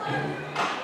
はい。